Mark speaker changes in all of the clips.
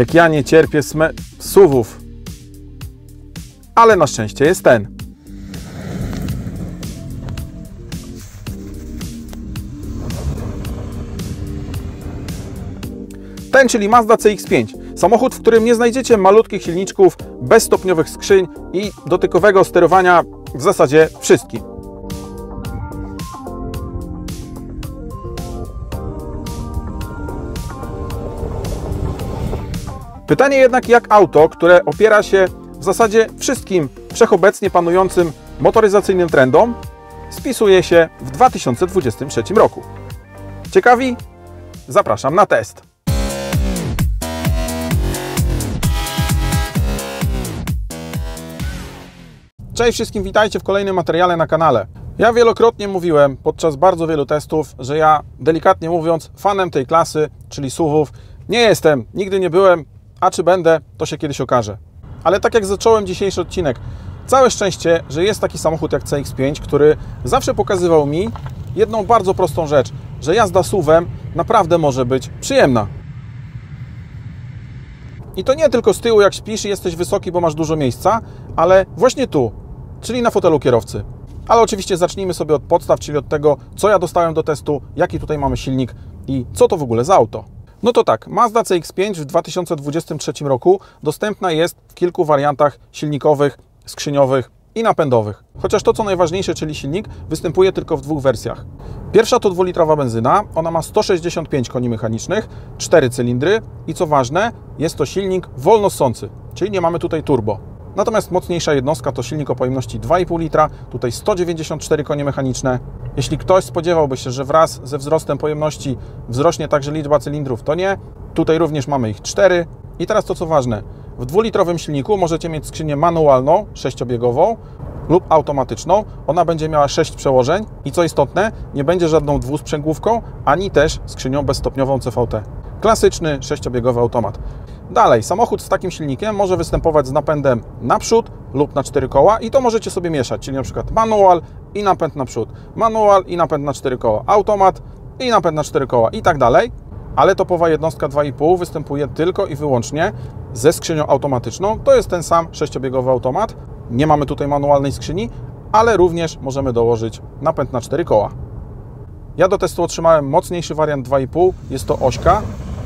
Speaker 1: Jak ja nie cierpię sme... suwów. Ale na szczęście jest ten. Ten, czyli Mazda CX-5. Samochód, w którym nie znajdziecie malutkich silniczków, bezstopniowych skrzyń i dotykowego sterowania w zasadzie wszystkim. Pytanie jednak, jak auto, które opiera się w zasadzie wszystkim wszechobecnie panującym motoryzacyjnym trendom, spisuje się w 2023 roku. Ciekawi? Zapraszam na test. Cześć wszystkim, witajcie w kolejnym materiale na kanale. Ja wielokrotnie mówiłem podczas bardzo wielu testów, że ja delikatnie mówiąc fanem tej klasy, czyli SUVów, nie jestem, nigdy nie byłem, a czy będę, to się kiedyś okaże. Ale tak jak zacząłem dzisiejszy odcinek, całe szczęście, że jest taki samochód jak CX-5, który zawsze pokazywał mi jedną bardzo prostą rzecz, że jazda SUVem naprawdę może być przyjemna. I to nie tylko z tyłu, jak śpisz i jesteś wysoki, bo masz dużo miejsca, ale właśnie tu, czyli na fotelu kierowcy. Ale oczywiście zacznijmy sobie od podstaw, czyli od tego, co ja dostałem do testu, jaki tutaj mamy silnik i co to w ogóle za auto. No to tak, Mazda CX-5 w 2023 roku dostępna jest w kilku wariantach silnikowych, skrzyniowych i napędowych. Chociaż to, co najważniejsze, czyli silnik, występuje tylko w dwóch wersjach. Pierwsza to dwulitrowa benzyna, ona ma 165 koni mechanicznych, 4 cylindry i co ważne, jest to silnik wolnossący, czyli nie mamy tutaj turbo. Natomiast mocniejsza jednostka to silnik o pojemności 2,5 litra, tutaj 194 konie mechaniczne. Jeśli ktoś spodziewałby się, że wraz ze wzrostem pojemności wzrośnie także liczba cylindrów, to nie. Tutaj również mamy ich 4. I teraz to co ważne, w dwulitrowym silniku możecie mieć skrzynię manualną, sześciobiegową lub automatyczną. Ona będzie miała 6 przełożeń i co istotne, nie będzie żadną dwusprzęgłówką, ani też skrzynią bezstopniową CVT. Klasyczny sześciobiegowy automat. Dalej, samochód z takim silnikiem może występować z napędem naprzód lub na cztery koła i to możecie sobie mieszać, czyli na przykład manual i napęd naprzód, manual i napęd na cztery koła, automat i napęd na cztery koła i tak dalej. Ale topowa jednostka 2,5 występuje tylko i wyłącznie ze skrzynią automatyczną. To jest ten sam sześciobiegowy automat. Nie mamy tutaj manualnej skrzyni, ale również możemy dołożyć napęd na cztery koła. Ja do testu otrzymałem mocniejszy wariant 2,5, jest to ośka,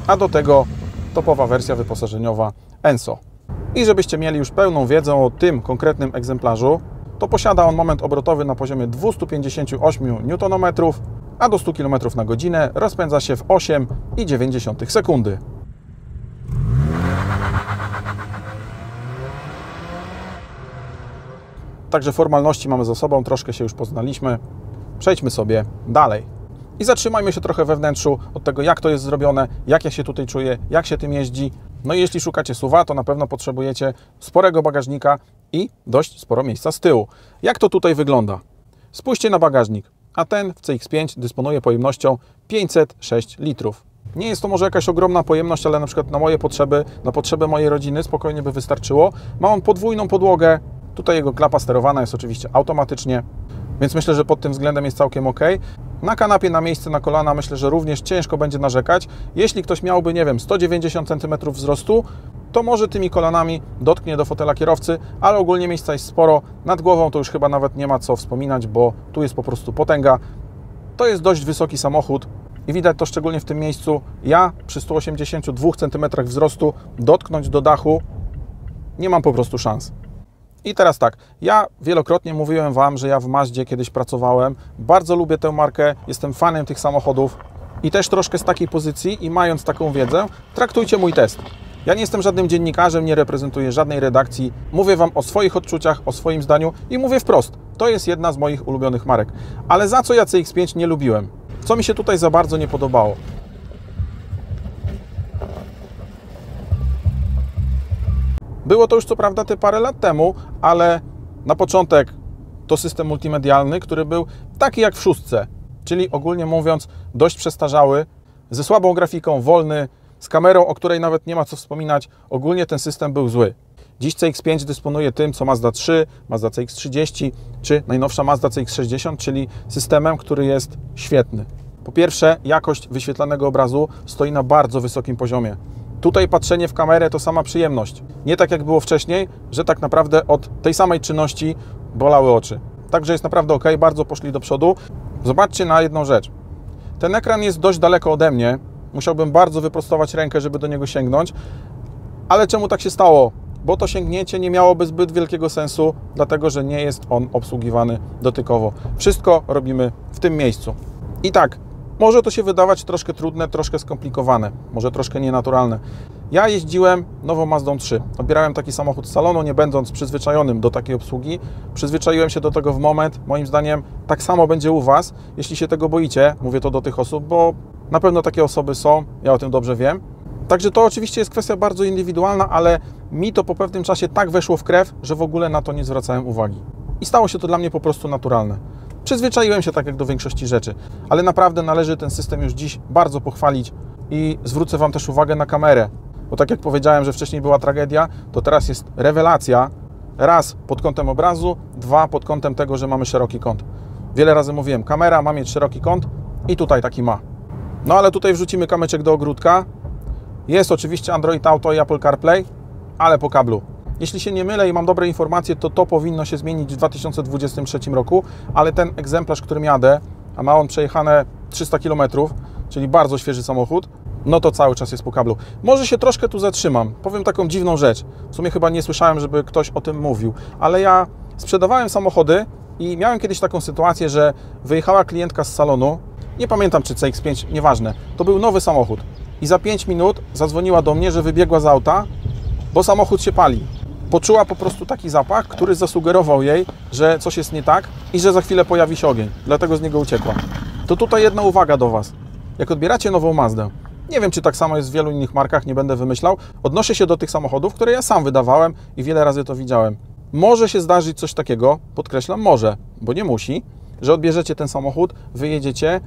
Speaker 1: a do tego topowa wersja wyposażeniowa Enso. I żebyście mieli już pełną wiedzę o tym konkretnym egzemplarzu, to posiada on moment obrotowy na poziomie 258 Nm, a do 100 km na godzinę rozpędza się w 8,9 sekundy. Także formalności mamy za sobą, troszkę się już poznaliśmy. Przejdźmy sobie dalej. I zatrzymajmy się trochę we wnętrzu od tego, jak to jest zrobione, jak ja się tutaj czuję, jak się tym jeździ. No i jeśli szukacie suwa, to na pewno potrzebujecie sporego bagażnika i dość sporo miejsca z tyłu. Jak to tutaj wygląda? Spójrzcie na bagażnik, a ten w CX-5 dysponuje pojemnością 506 litrów. Nie jest to może jakaś ogromna pojemność, ale na przykład na moje potrzeby, na potrzeby mojej rodziny spokojnie by wystarczyło. Ma on podwójną podłogę, tutaj jego klapa sterowana jest oczywiście automatycznie, więc myślę, że pod tym względem jest całkiem ok. Na kanapie, na miejsce, na kolana myślę, że również ciężko będzie narzekać. Jeśli ktoś miałby, nie wiem, 190 cm wzrostu, to może tymi kolanami dotknie do fotela kierowcy, ale ogólnie miejsca jest sporo. Nad głową to już chyba nawet nie ma co wspominać, bo tu jest po prostu potęga. To jest dość wysoki samochód i widać to szczególnie w tym miejscu. Ja przy 182 cm wzrostu dotknąć do dachu nie mam po prostu szans. I teraz tak, ja wielokrotnie mówiłem Wam, że ja w Mazdzie kiedyś pracowałem. Bardzo lubię tę markę, jestem fanem tych samochodów i też troszkę z takiej pozycji i mając taką wiedzę, traktujcie mój test. Ja nie jestem żadnym dziennikarzem, nie reprezentuję żadnej redakcji. Mówię Wam o swoich odczuciach, o swoim zdaniu i mówię wprost. To jest jedna z moich ulubionych marek. Ale za co ja CX-5 nie lubiłem? Co mi się tutaj za bardzo nie podobało? Było to już co prawda te parę lat temu, ale na początek to system multimedialny, który był taki jak w szóstce, czyli ogólnie mówiąc dość przestarzały, ze słabą grafiką, wolny, z kamerą, o której nawet nie ma co wspominać. Ogólnie ten system był zły. Dziś CX-5 dysponuje tym, co Mazda 3, Mazda CX-30 czy najnowsza Mazda CX-60, czyli systemem, który jest świetny. Po pierwsze, jakość wyświetlanego obrazu stoi na bardzo wysokim poziomie Tutaj patrzenie w kamerę to sama przyjemność. Nie tak jak było wcześniej, że tak naprawdę od tej samej czynności bolały oczy. Także jest naprawdę ok, bardzo poszli do przodu. Zobaczcie na jedną rzecz. Ten ekran jest dość daleko ode mnie. Musiałbym bardzo wyprostować rękę, żeby do niego sięgnąć. Ale czemu tak się stało? Bo to sięgnięcie nie miałoby zbyt wielkiego sensu, dlatego że nie jest on obsługiwany dotykowo. Wszystko robimy w tym miejscu. I tak, może to się wydawać troszkę trudne, troszkę skomplikowane, może troszkę nienaturalne. Ja jeździłem nową Mazdą 3. Odbierałem taki samochód z salonu, nie będąc przyzwyczajonym do takiej obsługi. Przyzwyczaiłem się do tego w moment. Moim zdaniem tak samo będzie u Was. Jeśli się tego boicie, mówię to do tych osób, bo na pewno takie osoby są, ja o tym dobrze wiem. Także to oczywiście jest kwestia bardzo indywidualna, ale mi to po pewnym czasie tak weszło w krew, że w ogóle na to nie zwracałem uwagi. I stało się to dla mnie po prostu naturalne. Przyzwyczaiłem się tak jak do większości rzeczy, ale naprawdę należy ten system już dziś bardzo pochwalić i zwrócę Wam też uwagę na kamerę, bo tak jak powiedziałem, że wcześniej była tragedia, to teraz jest rewelacja. Raz pod kątem obrazu, dwa pod kątem tego, że mamy szeroki kąt. Wiele razy mówiłem, kamera ma mieć szeroki kąt i tutaj taki ma. No ale tutaj wrzucimy kamyczek do ogródka. Jest oczywiście Android Auto i Apple CarPlay, ale po kablu. Jeśli się nie mylę i mam dobre informacje, to to powinno się zmienić w 2023 roku, ale ten egzemplarz, którym jadę, a ma on przejechane 300 km, czyli bardzo świeży samochód, no to cały czas jest po kablu. Może się troszkę tu zatrzymam. Powiem taką dziwną rzecz. W sumie chyba nie słyszałem, żeby ktoś o tym mówił, ale ja sprzedawałem samochody i miałem kiedyś taką sytuację, że wyjechała klientka z salonu, nie pamiętam czy CX-5, nieważne, to był nowy samochód i za 5 minut zadzwoniła do mnie, że wybiegła z auta, bo samochód się pali. Poczuła po prostu taki zapach, który zasugerował jej, że coś jest nie tak i że za chwilę pojawi się ogień. Dlatego z niego uciekła. To tutaj jedna uwaga do Was. Jak odbieracie nową Mazdę, nie wiem, czy tak samo jest w wielu innych markach, nie będę wymyślał. Odnoszę się do tych samochodów, które ja sam wydawałem i wiele razy to widziałem. Może się zdarzyć coś takiego, podkreślam, może, bo nie musi, że odbierzecie ten samochód, wyjedziecie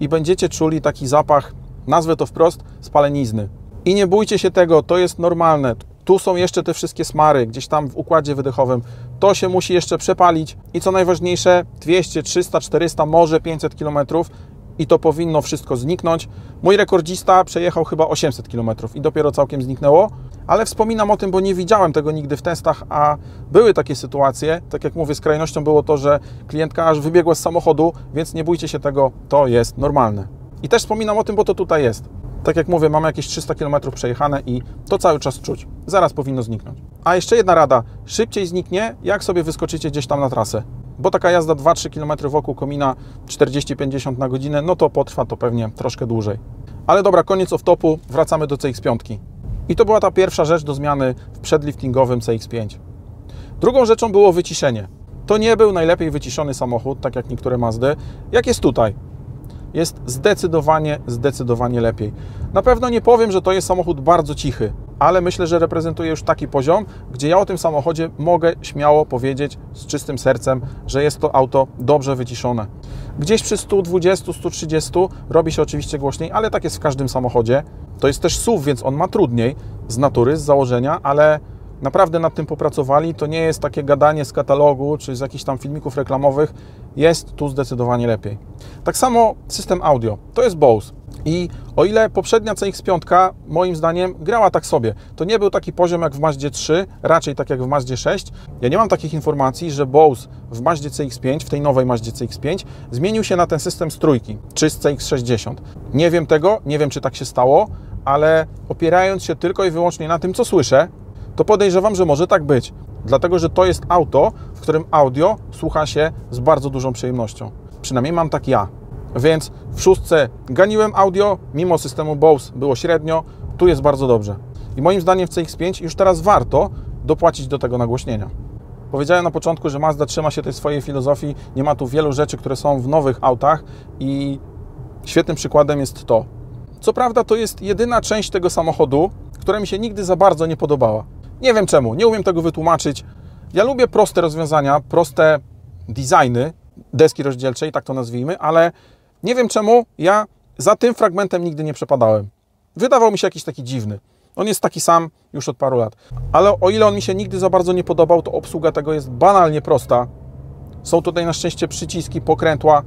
Speaker 1: i będziecie czuli taki zapach, nazwę to wprost, spalenizny. I nie bójcie się tego, to jest normalne. Tu są jeszcze te wszystkie smary, gdzieś tam w układzie wydechowym. To się musi jeszcze przepalić i co najważniejsze, 200, 300, 400, może 500 km i to powinno wszystko zniknąć. Mój rekordzista przejechał chyba 800 km i dopiero całkiem zniknęło, ale wspominam o tym, bo nie widziałem tego nigdy w testach, a były takie sytuacje. Tak jak mówię, skrajnością było to, że klientka aż wybiegła z samochodu, więc nie bójcie się tego, to jest normalne. I też wspominam o tym, bo to tutaj jest. Tak jak mówię, mamy jakieś 300 km przejechane i to cały czas czuć. Zaraz powinno zniknąć. A jeszcze jedna rada. Szybciej zniknie, jak sobie wyskoczycie gdzieś tam na trasę. Bo taka jazda 2-3 km wokół komina 40-50 na godzinę, no to potrwa to pewnie troszkę dłużej. Ale dobra, koniec off-topu, wracamy do CX-5. I to była ta pierwsza rzecz do zmiany w przedliftingowym CX-5. Drugą rzeczą było wyciszenie. To nie był najlepiej wyciszony samochód, tak jak niektóre Mazdy, jak jest tutaj jest zdecydowanie, zdecydowanie lepiej. Na pewno nie powiem, że to jest samochód bardzo cichy, ale myślę, że reprezentuje już taki poziom, gdzie ja o tym samochodzie mogę śmiało powiedzieć z czystym sercem, że jest to auto dobrze wyciszone. Gdzieś przy 120, 130 robi się oczywiście głośniej, ale tak jest w każdym samochodzie. To jest też SUV, więc on ma trudniej z natury, z założenia, ale naprawdę nad tym popracowali. To nie jest takie gadanie z katalogu czy z jakichś tam filmików reklamowych. Jest tu zdecydowanie lepiej. Tak samo system audio. To jest Bose. I o ile poprzednia CX-5 moim zdaniem grała tak sobie, to nie był taki poziom jak w Mazdzie 3, raczej tak jak w Mazdzie 6. Ja nie mam takich informacji, że Bose w Mazdzie CX-5, w tej nowej Mazdzie CX-5 zmienił się na ten system z trójki, czy z CX-60. Nie wiem tego, nie wiem czy tak się stało, ale opierając się tylko i wyłącznie na tym, co słyszę, to podejrzewam, że może tak być. Dlatego, że to jest auto, w którym audio słucha się z bardzo dużą przyjemnością. Przynajmniej mam tak ja. Więc w szóstce ganiłem audio, mimo systemu Bose było średnio, tu jest bardzo dobrze. I moim zdaniem w CX-5 już teraz warto dopłacić do tego nagłośnienia. Powiedziałem na początku, że Mazda trzyma się tej swojej filozofii, nie ma tu wielu rzeczy, które są w nowych autach i świetnym przykładem jest to. Co prawda to jest jedyna część tego samochodu, która mi się nigdy za bardzo nie podobała. Nie wiem czemu, nie umiem tego wytłumaczyć. Ja lubię proste rozwiązania, proste designy deski rozdzielczej, tak to nazwijmy, ale nie wiem czemu ja za tym fragmentem nigdy nie przepadałem. Wydawał mi się jakiś taki dziwny. On jest taki sam już od paru lat. Ale o ile on mi się nigdy za bardzo nie podobał, to obsługa tego jest banalnie prosta. Są tutaj na szczęście przyciski, pokrętła.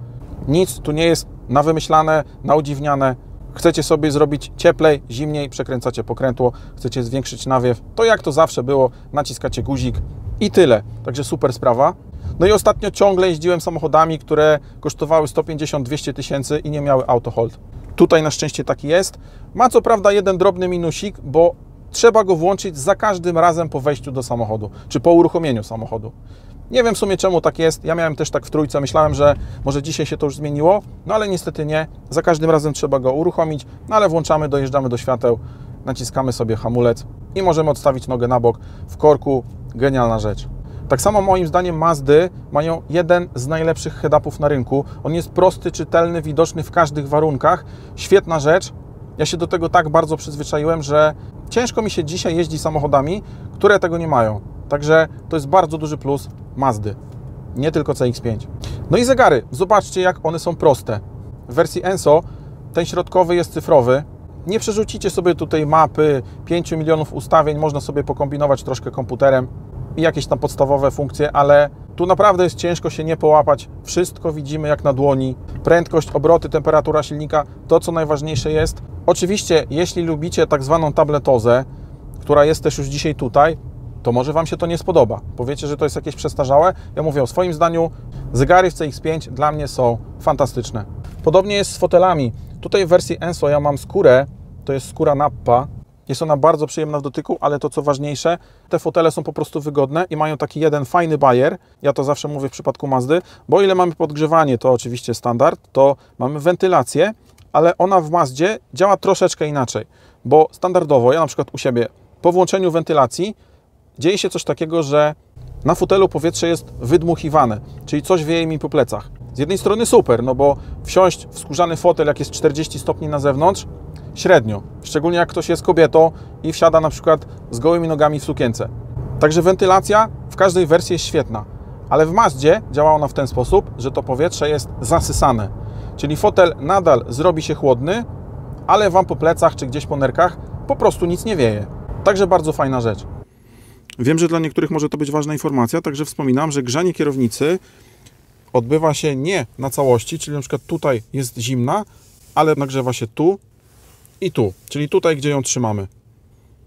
Speaker 1: Nic tu nie jest nawymyślane, naudziwniane. Chcecie sobie zrobić cieplej, zimniej, przekręcacie pokrętło, chcecie zwiększyć nawiew, to jak to zawsze było, naciskacie guzik i tyle. Także super sprawa. No i ostatnio ciągle jeździłem samochodami, które kosztowały 150-200 tysięcy i nie miały auto hold. Tutaj na szczęście taki jest. Ma co prawda jeden drobny minusik, bo trzeba go włączyć za każdym razem po wejściu do samochodu, czy po uruchomieniu samochodu. Nie wiem w sumie czemu tak jest. Ja miałem też tak w trójce. Myślałem, że może dzisiaj się to już zmieniło, no ale niestety nie. Za każdym razem trzeba go uruchomić, no ale włączamy, dojeżdżamy do świateł, naciskamy sobie hamulec i możemy odstawić nogę na bok w korku. Genialna rzecz. Tak samo moim zdaniem Mazdy mają jeden z najlepszych head-upów na rynku. On jest prosty, czytelny, widoczny w każdych warunkach. Świetna rzecz. Ja się do tego tak bardzo przyzwyczaiłem, że ciężko mi się dzisiaj jeździ samochodami, które tego nie mają. Także to jest bardzo duży plus Mazdy, nie tylko CX-5. No i zegary. Zobaczcie, jak one są proste. W wersji ENSO ten środkowy jest cyfrowy. Nie przerzucicie sobie tutaj mapy, 5 milionów ustawień, można sobie pokombinować troszkę komputerem i jakieś tam podstawowe funkcje, ale tu naprawdę jest ciężko się nie połapać. Wszystko widzimy jak na dłoni. Prędkość, obroty, temperatura silnika, to co najważniejsze jest. Oczywiście, jeśli lubicie tak zwaną tabletozę, która jest też już dzisiaj tutaj, to może Wam się to nie spodoba. Powiecie, że to jest jakieś przestarzałe. Ja mówię o swoim zdaniu. Zegary w CX-5 dla mnie są fantastyczne. Podobnie jest z fotelami. Tutaj w wersji Enso ja mam skórę, to jest skóra Nappa. Jest ona bardzo przyjemna w dotyku, ale to co ważniejsze, te fotele są po prostu wygodne i mają taki jeden fajny bajer. Ja to zawsze mówię w przypadku Mazdy, bo ile mamy podgrzewanie, to oczywiście standard, to mamy wentylację, ale ona w Mazdzie działa troszeczkę inaczej, bo standardowo ja na przykład u siebie po włączeniu wentylacji dzieje się coś takiego, że na fotelu powietrze jest wydmuchiwane, czyli coś wieje mi po plecach. Z jednej strony super, no bo wsiąść w skórzany fotel, jak jest 40 stopni na zewnątrz, średnio. Szczególnie jak ktoś jest kobietą i wsiada na przykład z gołymi nogami w sukience. Także wentylacja w każdej wersji jest świetna. Ale w Mazdzie działa ona w ten sposób, że to powietrze jest zasysane. Czyli fotel nadal zrobi się chłodny, ale Wam po plecach czy gdzieś po nerkach po prostu nic nie wieje. Także bardzo fajna rzecz. Wiem, że dla niektórych może to być ważna informacja, także wspominam, że grzanie kierownicy odbywa się nie na całości, czyli na przykład tutaj jest zimna, ale nagrzewa się tu i tu, czyli tutaj, gdzie ją trzymamy.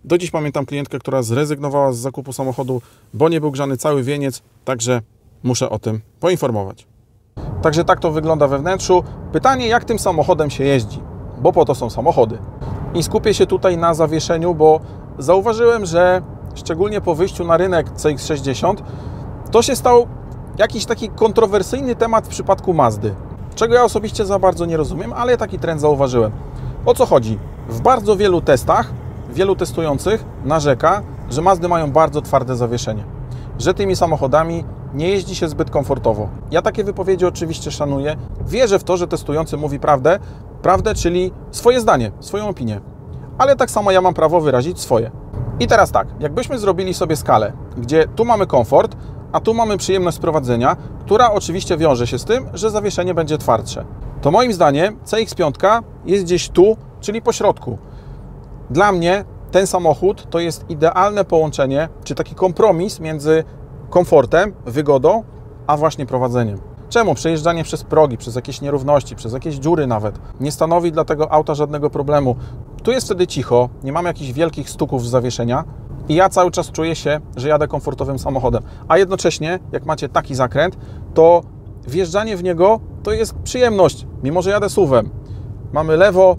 Speaker 1: Do dziś pamiętam klientkę, która zrezygnowała z zakupu samochodu, bo nie był grzany cały wieniec, także muszę o tym poinformować. Także tak to wygląda we wnętrzu. Pytanie, jak tym samochodem się jeździ, bo po to są samochody. I skupię się tutaj na zawieszeniu, bo zauważyłem, że szczególnie po wyjściu na rynek CX-60, to się stał jakiś taki kontrowersyjny temat w przypadku Mazdy. Czego ja osobiście za bardzo nie rozumiem, ale taki trend zauważyłem. O co chodzi? W bardzo wielu testach, wielu testujących narzeka, że Mazdy mają bardzo twarde zawieszenie. Że tymi samochodami nie jeździ się zbyt komfortowo. Ja takie wypowiedzi oczywiście szanuję. Wierzę w to, że testujący mówi prawdę, prawdę, czyli swoje zdanie, swoją opinię. Ale tak samo ja mam prawo wyrazić swoje. I teraz tak, jakbyśmy zrobili sobie skalę, gdzie tu mamy komfort, a tu mamy przyjemność prowadzenia, która oczywiście wiąże się z tym, że zawieszenie będzie twardsze. To moim zdaniem CX-5 jest gdzieś tu, czyli po środku. Dla mnie ten samochód to jest idealne połączenie, czy taki kompromis między komfortem, wygodą, a właśnie prowadzeniem. Czemu przejeżdżanie przez progi, przez jakieś nierówności, przez jakieś dziury nawet nie stanowi dla tego auta żadnego problemu? Tu jest wtedy cicho, nie mam jakichś wielkich stuków z zawieszenia i ja cały czas czuję się, że jadę komfortowym samochodem. A jednocześnie, jak macie taki zakręt, to wjeżdżanie w niego to jest przyjemność, mimo że jadę suwem. Mamy lewo,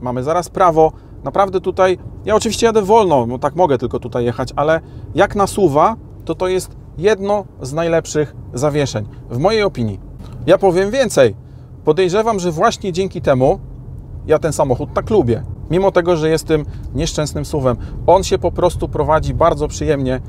Speaker 1: mamy zaraz prawo. Naprawdę tutaj, ja oczywiście jadę wolno, no tak mogę tylko tutaj jechać, ale jak na suwa, to to jest jedno z najlepszych zawieszeń, w mojej opinii. Ja powiem więcej. Podejrzewam, że właśnie dzięki temu ja ten samochód tak lubię. Mimo tego, że jestem nieszczęsnym suwem, on się po prostu prowadzi bardzo przyjemnie.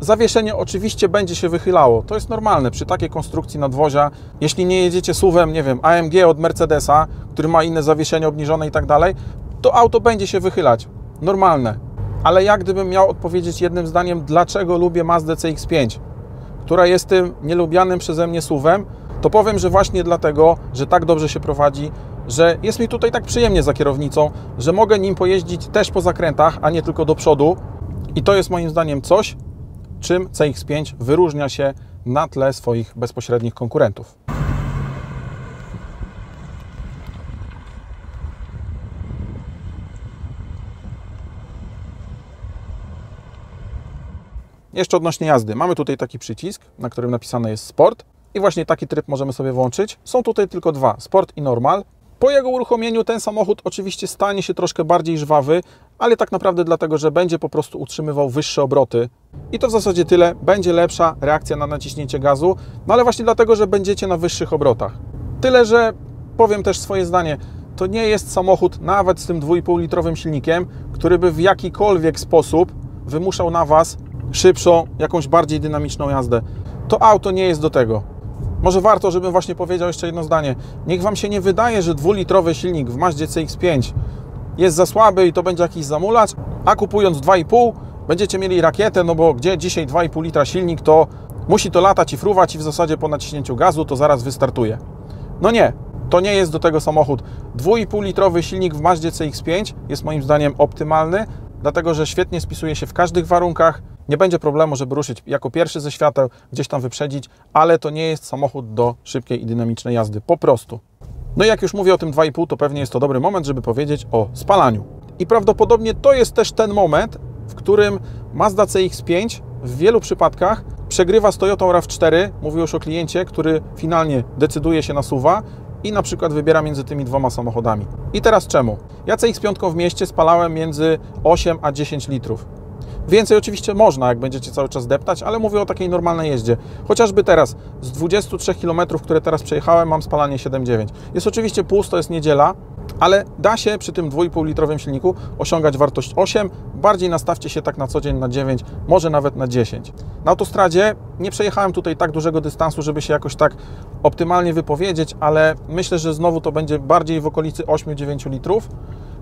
Speaker 1: Zawieszenie oczywiście będzie się wychylało. To jest normalne przy takiej konstrukcji nadwozia. Jeśli nie jedziecie suwem, nie wiem, AMG od Mercedesa, który ma inne zawieszenie obniżone i tak dalej, to auto będzie się wychylać. Normalne. Ale jak gdybym miał odpowiedzieć jednym zdaniem, dlaczego lubię Mazdę CX-5, która jest tym nielubianym przeze mnie suwem, to powiem, że właśnie dlatego, że tak dobrze się prowadzi, że jest mi tutaj tak przyjemnie za kierownicą, że mogę nim pojeździć też po zakrętach, a nie tylko do przodu. I to jest moim zdaniem coś, czym CX-5 wyróżnia się na tle swoich bezpośrednich konkurentów. Jeszcze odnośnie jazdy. Mamy tutaj taki przycisk, na którym napisane jest sport i właśnie taki tryb możemy sobie włączyć. Są tutaj tylko dwa, sport i normal. Po jego uruchomieniu ten samochód oczywiście stanie się troszkę bardziej żwawy, ale tak naprawdę dlatego, że będzie po prostu utrzymywał wyższe obroty. I to w zasadzie tyle. Będzie lepsza reakcja na naciśnięcie gazu, no ale właśnie dlatego, że będziecie na wyższych obrotach. Tyle, że powiem też swoje zdanie. To nie jest samochód nawet z tym 2,5 litrowym silnikiem, który by w jakikolwiek sposób wymuszał na Was szybszą, jakąś bardziej dynamiczną jazdę. To auto nie jest do tego. Może warto, żebym właśnie powiedział jeszcze jedno zdanie. Niech Wam się nie wydaje, że dwulitrowy silnik w Mazdzie CX-5 jest za słaby i to będzie jakiś zamulacz, a kupując 2,5 będziecie mieli rakietę, no bo gdzie dzisiaj 2,5 litra silnik, to musi to latać i fruwać i w zasadzie po naciśnięciu gazu to zaraz wystartuje. No nie, to nie jest do tego samochód. 2,5 litrowy silnik w Mazdzie CX-5 jest moim zdaniem optymalny, dlatego że świetnie spisuje się w każdych warunkach, nie będzie problemu, żeby ruszyć jako pierwszy ze świateł, gdzieś tam wyprzedzić, ale to nie jest samochód do szybkiej i dynamicznej jazdy, po prostu. No i jak już mówię o tym 2,5, to pewnie jest to dobry moment, żeby powiedzieć o spalaniu. I prawdopodobnie to jest też ten moment, w którym Mazda CX-5 w wielu przypadkach przegrywa z Toyota RAV4, mówię już o kliencie, który finalnie decyduje się na suwa i na przykład wybiera między tymi dwoma samochodami. I teraz czemu? Ja CX-5 w mieście spalałem między 8 a 10 litrów. Więcej oczywiście można, jak będziecie cały czas deptać, ale mówię o takiej normalnej jeździe. Chociażby teraz, z 23 km, które teraz przejechałem, mam spalanie 7,9. Jest oczywiście pusto, jest niedziela, ale da się przy tym 2,5 litrowym silniku osiągać wartość 8. Bardziej nastawcie się tak na co dzień na 9, może nawet na 10. Na autostradzie nie przejechałem tutaj tak dużego dystansu, żeby się jakoś tak optymalnie wypowiedzieć, ale myślę, że znowu to będzie bardziej w okolicy 8-9 litrów.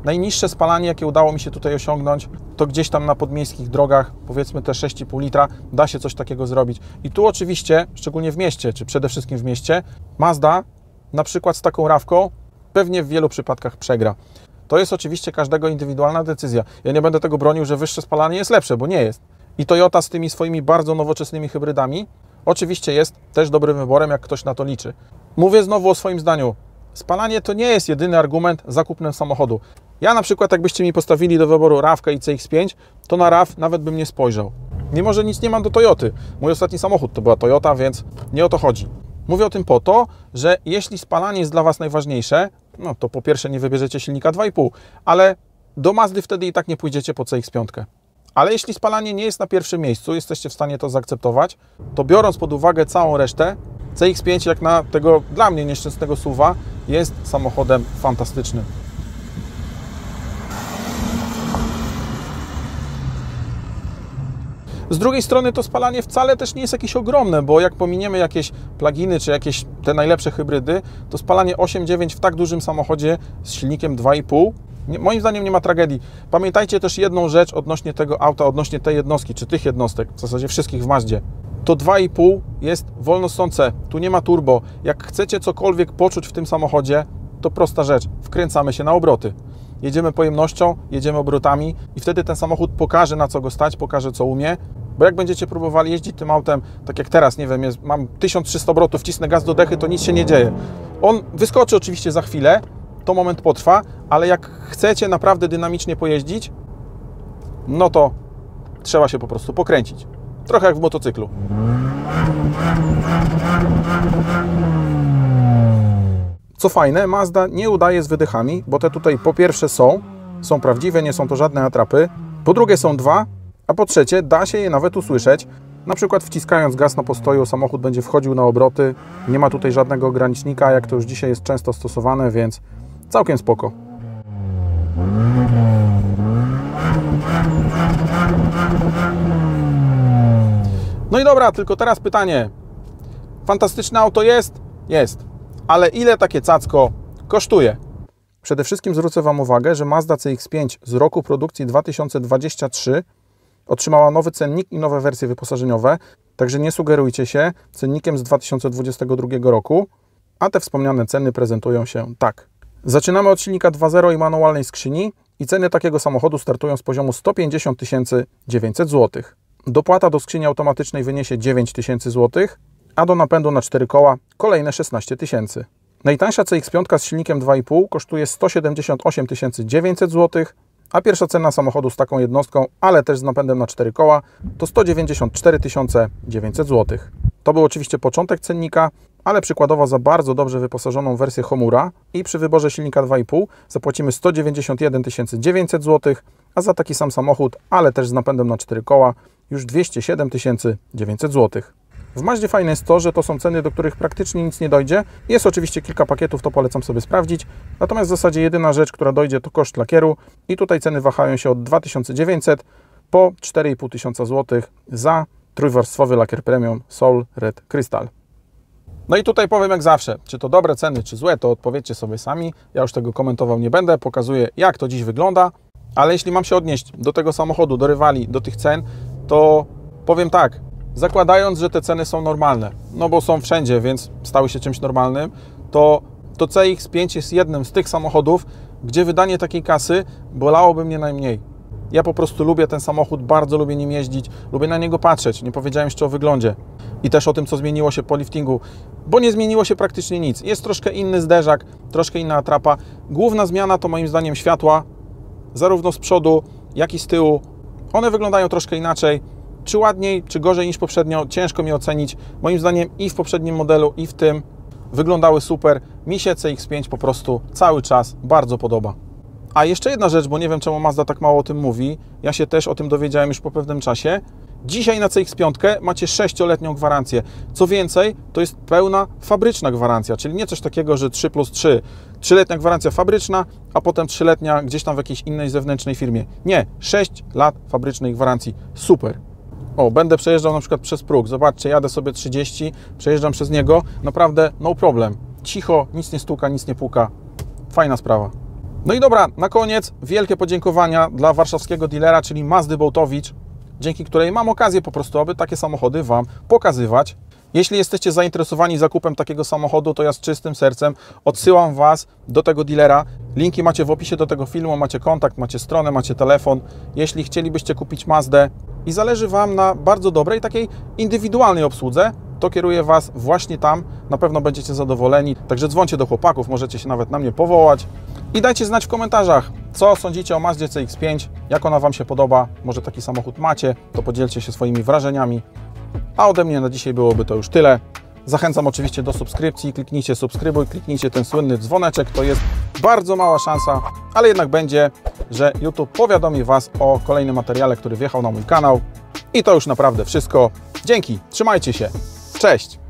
Speaker 1: Najniższe spalanie, jakie udało mi się tutaj osiągnąć, to gdzieś tam na podmiejskich drogach, powiedzmy te 6,5 litra, da się coś takiego zrobić. I tu oczywiście, szczególnie w mieście, czy przede wszystkim w mieście, Mazda na przykład z taką rawką pewnie w wielu przypadkach przegra. To jest oczywiście każdego indywidualna decyzja. Ja nie będę tego bronił, że wyższe spalanie jest lepsze, bo nie jest. I Toyota z tymi swoimi bardzo nowoczesnymi hybrydami oczywiście jest też dobrym wyborem, jak ktoś na to liczy. Mówię znowu o swoim zdaniu. Spalanie to nie jest jedyny argument za kupnem samochodu. Ja na przykład, jakbyście mi postawili do wyboru RAV i CX-5, to na RAV nawet bym nie spojrzał. Mimo, że nic nie mam do Toyoty. Mój ostatni samochód to była Toyota, więc nie o to chodzi. Mówię o tym po to, że jeśli spalanie jest dla Was najważniejsze, no to po pierwsze nie wybierzecie silnika 2,5, ale do Mazdy wtedy i tak nie pójdziecie po CX-5. Ale jeśli spalanie nie jest na pierwszym miejscu, jesteście w stanie to zaakceptować, to biorąc pod uwagę całą resztę, CX-5 jak na tego dla mnie nieszczęsnego suwa jest samochodem fantastycznym. Z drugiej strony to spalanie wcale też nie jest jakieś ogromne, bo jak pominiemy jakieś pluginy czy jakieś te najlepsze hybrydy, to spalanie 8-9 w tak dużym samochodzie z silnikiem 2,5 moim zdaniem nie ma tragedii. Pamiętajcie też jedną rzecz odnośnie tego auta, odnośnie tej jednostki, czy tych jednostek, w zasadzie wszystkich w Mazdzie. To 2,5 jest wolnostące, tu nie ma turbo. Jak chcecie cokolwiek poczuć w tym samochodzie, to prosta rzecz, wkręcamy się na obroty jedziemy pojemnością, jedziemy obrotami i wtedy ten samochód pokaże na co go stać, pokaże co umie, bo jak będziecie próbowali jeździć tym autem, tak jak teraz, nie wiem, jest, mam 1300 obrotów, wcisnę gaz do dechy, to nic się nie dzieje. On wyskoczy oczywiście za chwilę, to moment potrwa, ale jak chcecie naprawdę dynamicznie pojeździć, no to trzeba się po prostu pokręcić. Trochę jak w motocyklu. Co fajne, Mazda nie udaje z wydechami, bo te tutaj po pierwsze są, są prawdziwe, nie są to żadne atrapy. Po drugie są dwa, a po trzecie da się je nawet usłyszeć. Na przykład wciskając gaz na postoju, samochód będzie wchodził na obroty. Nie ma tutaj żadnego ogranicznika, jak to już dzisiaj jest często stosowane, więc całkiem spoko. No i dobra, tylko teraz pytanie. Fantastyczne auto jest? Jest ale ile takie cacko kosztuje? Przede wszystkim zwrócę Wam uwagę, że Mazda CX-5 z roku produkcji 2023 otrzymała nowy cennik i nowe wersje wyposażeniowe, także nie sugerujcie się cennikiem z 2022 roku, a te wspomniane ceny prezentują się tak. Zaczynamy od silnika 2.0 i manualnej skrzyni i ceny takiego samochodu startują z poziomu 150 900 zł. Dopłata do skrzyni automatycznej wyniesie 9 tysięcy zł, a do napędu na 4 koła kolejne 16 tysięcy. Najtańsza CX-5 z silnikiem 2,5 kosztuje 178 900 zł, a pierwsza cena samochodu z taką jednostką, ale też z napędem na 4 koła, to 194 900 zł. To był oczywiście początek cennika, ale przykładowo za bardzo dobrze wyposażoną wersję Homura i przy wyborze silnika 2,5 zapłacimy 191 900 zł, a za taki sam samochód, ale też z napędem na 4 koła, już 207 900 zł. W Maździe fajne jest to, że to są ceny, do których praktycznie nic nie dojdzie. Jest oczywiście kilka pakietów, to polecam sobie sprawdzić. Natomiast w zasadzie jedyna rzecz, która dojdzie, to koszt lakieru i tutaj ceny wahają się od 2900 po 4500 zł za trójwarstwowy lakier premium Soul Red Crystal. No i tutaj powiem jak zawsze, czy to dobre ceny, czy złe, to odpowiedzcie sobie sami. Ja już tego komentował nie będę, pokazuję jak to dziś wygląda. Ale jeśli mam się odnieść do tego samochodu, do rywali, do tych cen, to powiem tak, zakładając, że te ceny są normalne, no bo są wszędzie, więc stały się czymś normalnym, to, to CX-5 jest jednym z tych samochodów, gdzie wydanie takiej kasy bolałoby mnie najmniej. Ja po prostu lubię ten samochód, bardzo lubię nim jeździć, lubię na niego patrzeć. Nie powiedziałem jeszcze o wyglądzie i też o tym, co zmieniło się po liftingu, bo nie zmieniło się praktycznie nic. Jest troszkę inny zderzak, troszkę inna atrapa. Główna zmiana to moim zdaniem światła, zarówno z przodu, jak i z tyłu. One wyglądają troszkę inaczej. Czy ładniej, czy gorzej niż poprzednio, ciężko mi ocenić. Moim zdaniem i w poprzednim modelu, i w tym wyglądały super. Mi się CX-5 po prostu cały czas bardzo podoba. A jeszcze jedna rzecz, bo nie wiem czemu Mazda tak mało o tym mówi. Ja się też o tym dowiedziałem już po pewnym czasie. Dzisiaj na CX-5 macie 6-letnią gwarancję. Co więcej, to jest pełna fabryczna gwarancja, czyli nie coś takiego, że 3 plus 3. 3-letnia gwarancja fabryczna, a potem 3-letnia gdzieś tam w jakiejś innej zewnętrznej firmie. Nie, 6 lat fabrycznej gwarancji. Super. O, będę przejeżdżał na przykład przez próg. Zobaczcie, jadę sobie 30, przejeżdżam przez niego. Naprawdę no problem. Cicho, nic nie stuka, nic nie puka. Fajna sprawa. No i dobra, na koniec wielkie podziękowania dla warszawskiego dealera, czyli Mazdy Bołtowicz, dzięki której mam okazję po prostu, aby takie samochody Wam pokazywać. Jeśli jesteście zainteresowani zakupem takiego samochodu, to ja z czystym sercem odsyłam Was do tego dealera. Linki macie w opisie do tego filmu, macie kontakt, macie stronę, macie telefon. Jeśli chcielibyście kupić Mazdę i zależy Wam na bardzo dobrej, takiej indywidualnej obsłudze, to kieruję Was właśnie tam. Na pewno będziecie zadowoleni. Także dzwońcie do chłopaków, możecie się nawet na mnie powołać. I dajcie znać w komentarzach, co sądzicie o Mazdzie CX-5, jak ona Wam się podoba, może taki samochód macie, to podzielcie się swoimi wrażeniami. A ode mnie na dzisiaj byłoby to już tyle. Zachęcam oczywiście do subskrypcji, kliknijcie subskrybuj, kliknijcie ten słynny dzwoneczek, to jest bardzo mała szansa, ale jednak będzie, że YouTube powiadomi Was o kolejnym materiale, który wjechał na mój kanał. I to już naprawdę wszystko. Dzięki, trzymajcie się, cześć!